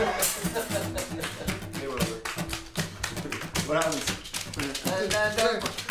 what Brownies.